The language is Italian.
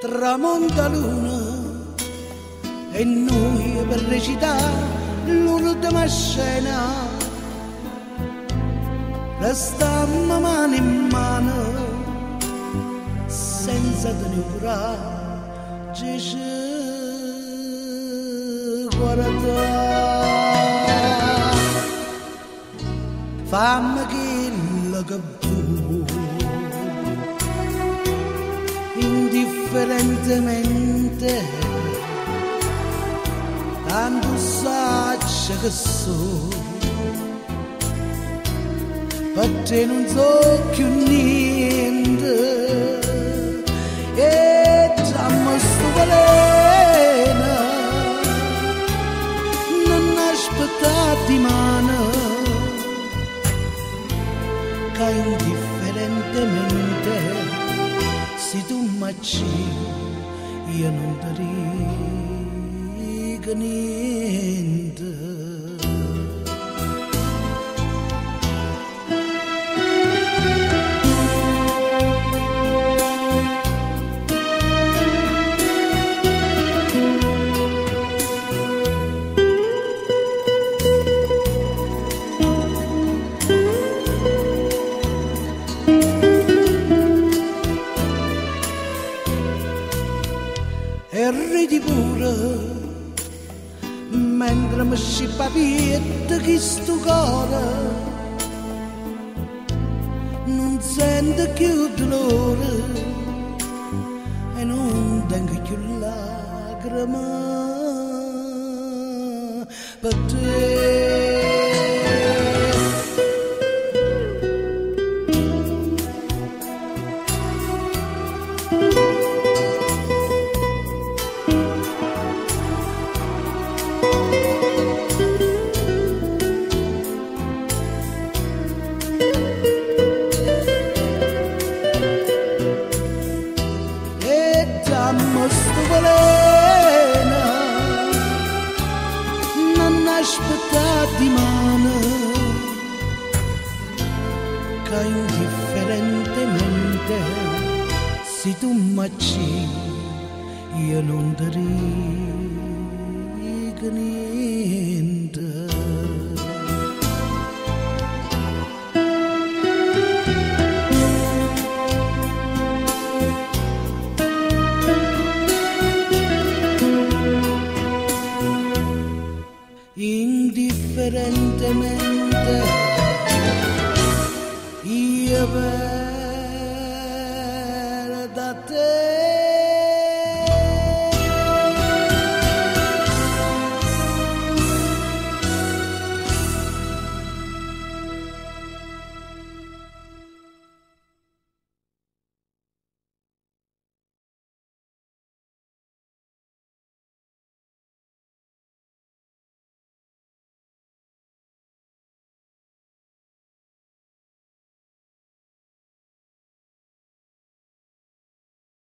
tramonta luna e noi per recitare l'ultima scena. Restammo mano in mano senza tenere coraggio ci guardare fammi quello che vuoi indifferentemente tanto saccia che so per te non so più niente. E già sto valena non aspettati mano. Che indifferentemente ci io non derigo niente ridi pure mentre mi scippa pietta che sto cuore non sento più dolore e non tengo più lacrime per te che indifferentemente se tu macci io non